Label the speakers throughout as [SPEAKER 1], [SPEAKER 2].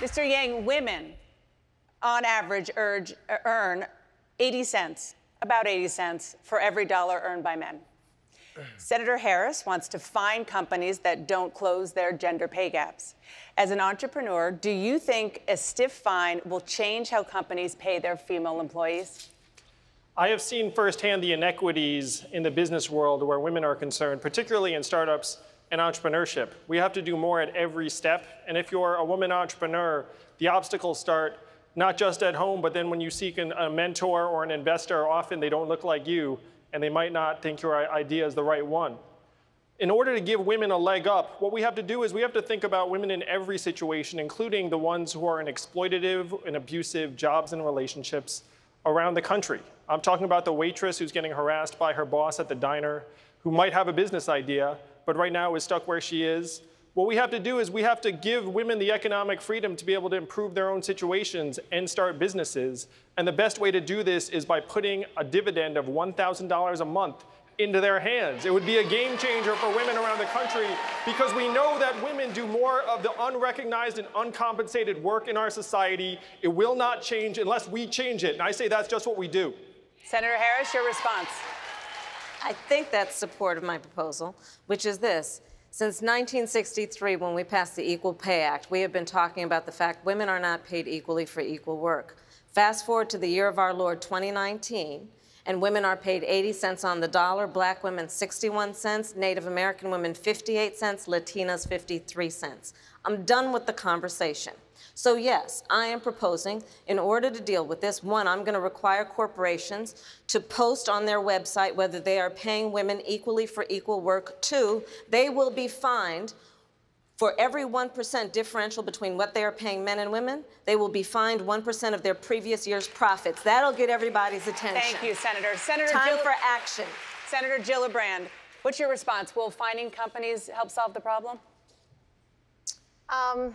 [SPEAKER 1] Mr. Yang, women on average urge, earn 80 cents, about 80 cents, for every dollar earned by men. Senator Harris wants to fine companies that don't close their gender pay gaps. As an entrepreneur, do you think a stiff fine will change how companies pay their female employees?
[SPEAKER 2] I have seen firsthand the inequities in the business world where women are concerned, particularly in startups and entrepreneurship. We have to do more at every step. And if you're a woman entrepreneur, the obstacles start not just at home, but then when you seek an, a mentor or an investor, often they don't look like you and they might not think your idea is the right one. In order to give women a leg up, what we have to do is we have to think about women in every situation, including the ones who are in exploitative and abusive jobs and relationships around the country. I'm talking about the waitress who's getting harassed by her boss at the diner, who might have a business idea, but right now is stuck where she is. What we have to do is we have to give women the economic freedom to be able to improve their own situations and start businesses. And the best way to do this is by putting a dividend of $1,000 a month into their hands. It would be a game changer for women around the country because we know that women do more of the unrecognized and uncompensated work in our society. It will not change unless we change it. And I say that's just what we do.
[SPEAKER 1] Senator Harris, your response.
[SPEAKER 3] I think that's support of my proposal, which is this. Since 1963, when we passed the Equal Pay Act, we have been talking about the fact women are not paid equally for equal work. Fast forward to the year of our Lord 2019, and women are paid 80 cents on the dollar, black women 61 cents, Native American women 58 cents, Latinas 53 cents. I'm done with the conversation. So yes, I am proposing, in order to deal with this, one, I'm going to require corporations to post on their website whether they are paying women equally for equal work. Two, they will be fined for every 1% differential between what they are paying men and women, they will be fined 1% of their previous year's profits. That'll get everybody's attention.
[SPEAKER 1] Thank you, Senator. Senator
[SPEAKER 3] Time
[SPEAKER 1] Jill
[SPEAKER 3] for action.
[SPEAKER 1] Senator Gillibrand, what's your response? Will fining companies help solve the problem?
[SPEAKER 4] Um,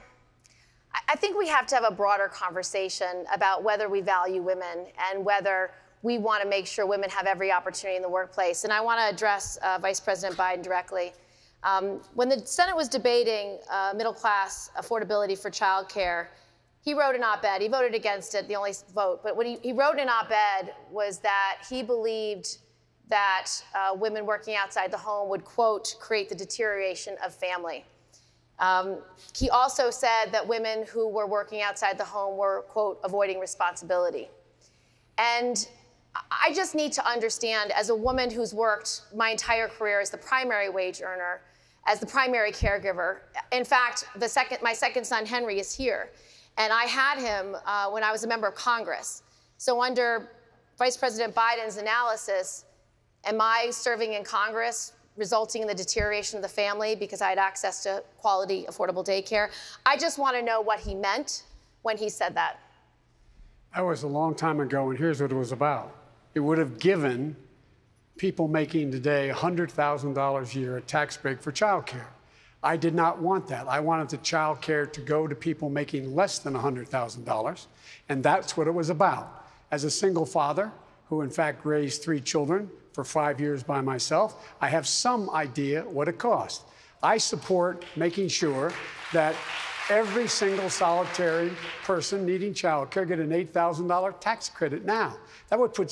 [SPEAKER 4] I think we have to have a broader conversation about whether we value women and whether we want to make sure women have every opportunity in the workplace. And I want to address uh, Vice President Biden directly. Um, when the Senate was debating uh, middle class affordability for childcare, he wrote an op ed. He voted against it, the only vote. But what he, he wrote in an op ed was that he believed that uh, women working outside the home would, quote, create the deterioration of family. Um, he also said that women who were working outside the home were, quote, avoiding responsibility. And I just need to understand, as a woman who's worked my entire career as the primary wage earner, as the primary caregiver, in fact, the second, my second son, Henry, is here. And I had him uh, when I was a member of Congress. So, under Vice President Biden's analysis, am I serving in Congress resulting in the deterioration of the family because I had access to quality, affordable daycare. I just want to know what he meant when he said that.
[SPEAKER 5] That was a long time ago, and here's what it was about it would have given people making today $100,000 a year a tax break for childcare. I did not want that. I wanted the child care to go to people making less than $100,000, and that's what it was about. As a single father, who in fact raised three children, for five years by myself. I have some idea what it costs. I support making sure that every single solitary person needing child care get an $8,000 tax credit now. That would put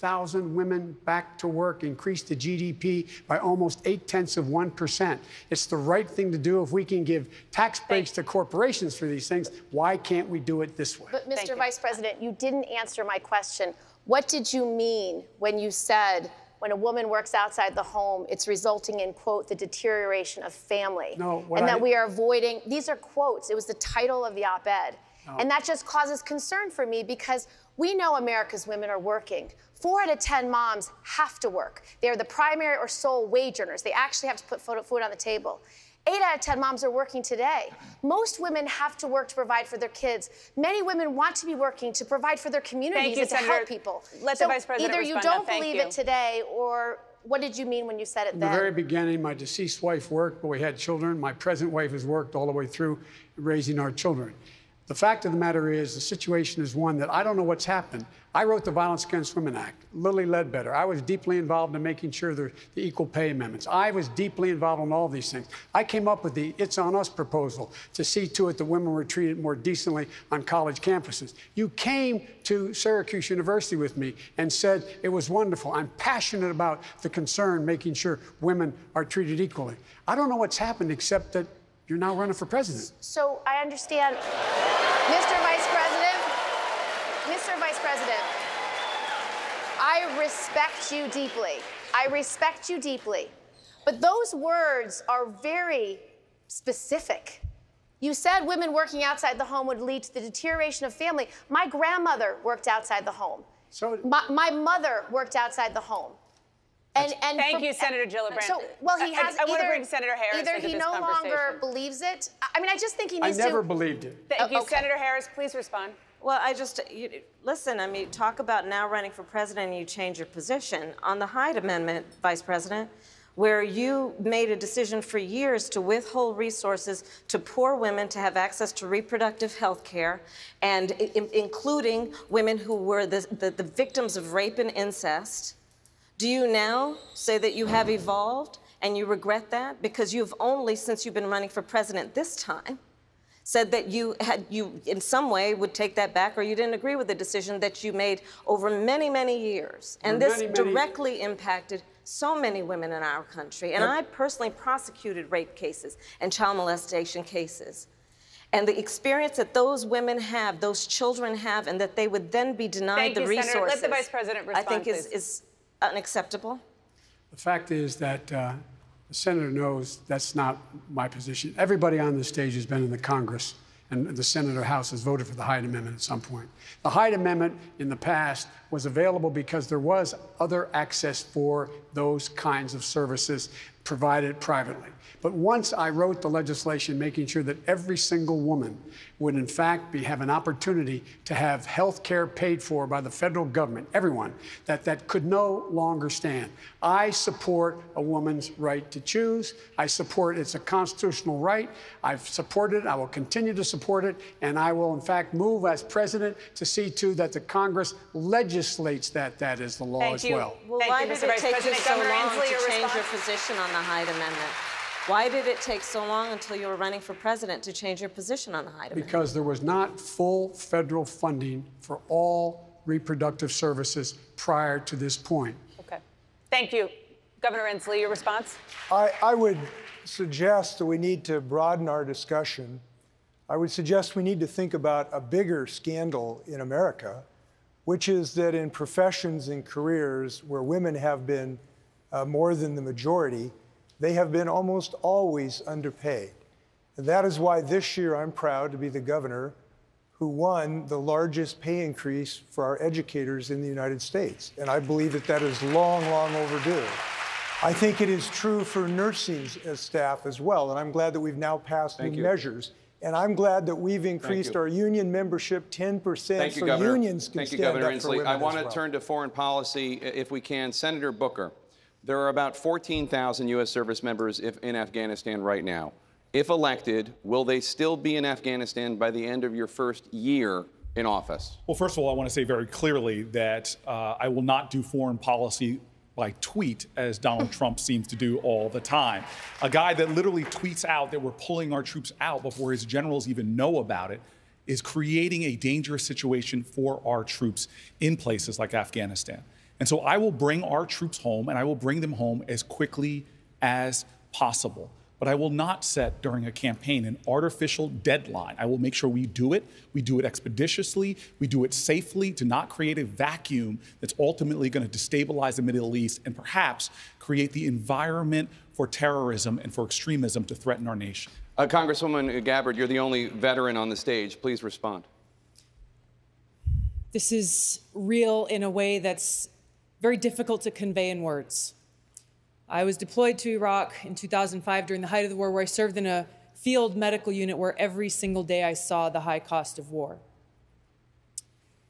[SPEAKER 5] 700,000 women back to work, increase the GDP by almost eight tenths of 1%. It's the right thing to do if we can give tax breaks to corporations for these things. Why can't we do it this way?
[SPEAKER 4] But, Mr. Vice President, you didn't answer my question. What did you mean when you said when a woman works outside the home, it's resulting in, quote, the deterioration of family?
[SPEAKER 5] No,
[SPEAKER 4] and
[SPEAKER 5] I,
[SPEAKER 4] that we are avoiding, these are quotes. It was the title of the op ed. No. And that just causes concern for me because we know America's women are working. Four out of 10 moms have to work. They're the primary or sole wage earners. They actually have to put food on the table. Eight out of 10 moms are working today. Most women have to work to provide for their kids. Many women want to be working to provide for their communities
[SPEAKER 1] you,
[SPEAKER 4] and
[SPEAKER 1] Senator.
[SPEAKER 4] to help people.
[SPEAKER 1] Let
[SPEAKER 4] so
[SPEAKER 1] the Vice President
[SPEAKER 4] either you don't
[SPEAKER 1] now.
[SPEAKER 4] believe
[SPEAKER 1] you.
[SPEAKER 4] it today or what did you mean when you said it
[SPEAKER 5] In
[SPEAKER 4] then?
[SPEAKER 5] the very beginning, my deceased wife worked, but we had children. My present wife has worked all the way through raising our children. The fact of the matter is, the situation is one that I don't know what's happened. I wrote the Violence Against Women Act, Lilly Ledbetter. I was deeply involved in making sure the, the equal pay amendments. I was deeply involved in all these things. I came up with the It's On Us proposal to see to it that women were treated more decently on college campuses. You came to Syracuse University with me and said it was wonderful. I'm passionate about the concern making sure women are treated equally. I don't know what's happened except that you're now running for president.
[SPEAKER 4] So I understand, Mr. Vice President, Mr. Vice President, I respect you deeply. I respect you deeply. But those words are very specific. You said women working outside the home would lead to the deterioration of family. My grandmother worked outside the home.
[SPEAKER 5] So-
[SPEAKER 4] my, my mother worked outside the home. And, and
[SPEAKER 1] Thank
[SPEAKER 4] for-
[SPEAKER 1] you, Senator Gillibrand.
[SPEAKER 4] So, well, he
[SPEAKER 1] I- I-
[SPEAKER 4] has
[SPEAKER 1] I wanna bring Senator Harris
[SPEAKER 4] either he
[SPEAKER 1] this
[SPEAKER 4] no longer believes it. I mean, I just think he needs.
[SPEAKER 5] I never
[SPEAKER 4] to.
[SPEAKER 5] believed it.
[SPEAKER 1] Thank oh, you,
[SPEAKER 4] Oh, okay.
[SPEAKER 1] Senator Harris. Please respond.
[SPEAKER 3] Well, I just, you, listen, I mean, talk about now running for president and you change your position. On the Hyde Amendment, Vice President, where you made a decision for years to withhold resources to poor women to have access to reproductive health care, and in- including women who were the, the, the victims of rape and incest. Do you now say that you have evolved and you regret that? Because you've only, since you've been running for president this time, said that you had you in some way would take that back or you didn't agree with the decision that you made over many many years. And
[SPEAKER 5] For
[SPEAKER 3] this
[SPEAKER 5] many, many-
[SPEAKER 3] directly impacted so many women in our country. And i personally prosecuted rape cases and child molestation cases. And the experience that those women have those children have and that they would then be denied
[SPEAKER 1] Thank
[SPEAKER 3] the
[SPEAKER 1] you, Senator. Let the Vice President respond i
[SPEAKER 3] think is, is unacceptable
[SPEAKER 5] The fact is that uh, the senator knows that's not my position. Everybody on this stage has been in the Congress, and the Senate or House has voted for the Hyde Amendment at some point. The Hyde Amendment in the past was available because there was other access for those kinds of services provided privately. But once I wrote the legislation making sure that every single woman would, in fact, be, have an opportunity to have health care paid for by the federal government, everyone, that that could no longer stand. I support a woman's right to choose. I support it's a constitutional right. I've supported it. I will continue to support it. And I will, in fact, move as president to see to that the Congress legislates that that is the law
[SPEAKER 1] Thank
[SPEAKER 5] as
[SPEAKER 1] you.
[SPEAKER 5] well.
[SPEAKER 3] Well,
[SPEAKER 1] Thank
[SPEAKER 3] why
[SPEAKER 1] you,
[SPEAKER 3] did
[SPEAKER 1] Mr.
[SPEAKER 3] it
[SPEAKER 1] Vice
[SPEAKER 3] take you
[SPEAKER 1] President.
[SPEAKER 3] so
[SPEAKER 1] Governor
[SPEAKER 3] long
[SPEAKER 1] Inslee,
[SPEAKER 3] to
[SPEAKER 1] your
[SPEAKER 3] change your position on the Hyde Amendment? Why did it take so long until you were running for president to change your position on the Hyde Amendment?
[SPEAKER 5] Because there was not full federal funding for all reproductive services prior to this point.
[SPEAKER 1] Okay. Thank you. Governor Inslee, your response?
[SPEAKER 6] I, I would suggest that we need to broaden our discussion. I would suggest we need to think about a bigger scandal in America, which is that in professions and careers where women have been uh, more than the majority, they have been almost always underpaid. And that is why this year I'm proud to be the governor who won the largest pay increase for our educators in the United States. And I believe that that is long, long overdue. I think it is true for nursing staff as well, and I'm glad that we've now passed
[SPEAKER 7] Thank
[SPEAKER 6] new
[SPEAKER 7] you.
[SPEAKER 6] measures. And I'm glad that we've increased our union membership 10%
[SPEAKER 7] Thank you,
[SPEAKER 6] so
[SPEAKER 7] Governor.
[SPEAKER 6] unions can
[SPEAKER 7] Thank you,
[SPEAKER 6] stand
[SPEAKER 7] Governor
[SPEAKER 6] up for
[SPEAKER 7] Inslee.
[SPEAKER 6] women
[SPEAKER 7] I want to
[SPEAKER 6] well.
[SPEAKER 7] turn to foreign policy, if we can. Senator Booker, there are about 14,000 U.S. service members if, in Afghanistan right now. If elected, will they still be in Afghanistan by the end of your first year in office?
[SPEAKER 8] Well, first of all, I want to say very clearly that uh, I will not do foreign policy by tweet, as Donald Trump seems to do all the time. A guy that literally tweets out that we're pulling our troops out before his generals even know about it is creating a dangerous situation for our troops in places like Afghanistan. And so I will bring our troops home, and I will bring them home as quickly as possible. But I will not set during a campaign an artificial deadline. I will make sure we do it. We do it expeditiously. We do it safely to not create a vacuum that's ultimately going to destabilize the Middle East and perhaps create the environment for terrorism and for extremism to threaten our nation.
[SPEAKER 7] Uh, Congresswoman Gabbard, you're the only veteran on the stage. Please respond.
[SPEAKER 9] This is real in a way that's very difficult to convey in words. I was deployed to Iraq in 2005 during the height of the war, where I served in a field medical unit where every single day I saw the high cost of war.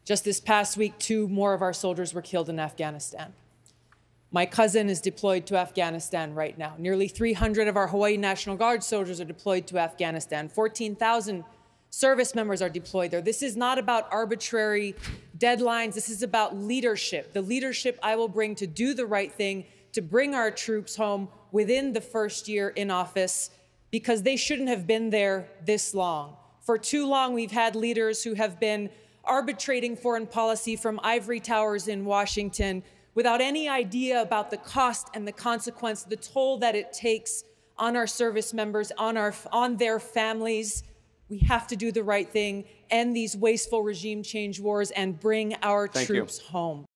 [SPEAKER 9] Just this past week, two more of our soldiers were killed in Afghanistan. My cousin is deployed to Afghanistan right now. Nearly 300 of our Hawaii National Guard soldiers are deployed to Afghanistan. 14,000 service members are deployed there. This is not about arbitrary deadlines. This is about leadership. The leadership I will bring to do the right thing, to bring our troops home within the first year in office, because they shouldn't have been there this long. For too long, we've had leaders who have been arbitrating foreign policy from ivory towers in Washington without any idea about the cost and the consequence, the toll that it takes on our service members, on, our, on their families. We have to do the right thing, end these wasteful regime change wars, and bring our
[SPEAKER 7] Thank
[SPEAKER 9] troops
[SPEAKER 7] you.
[SPEAKER 9] home.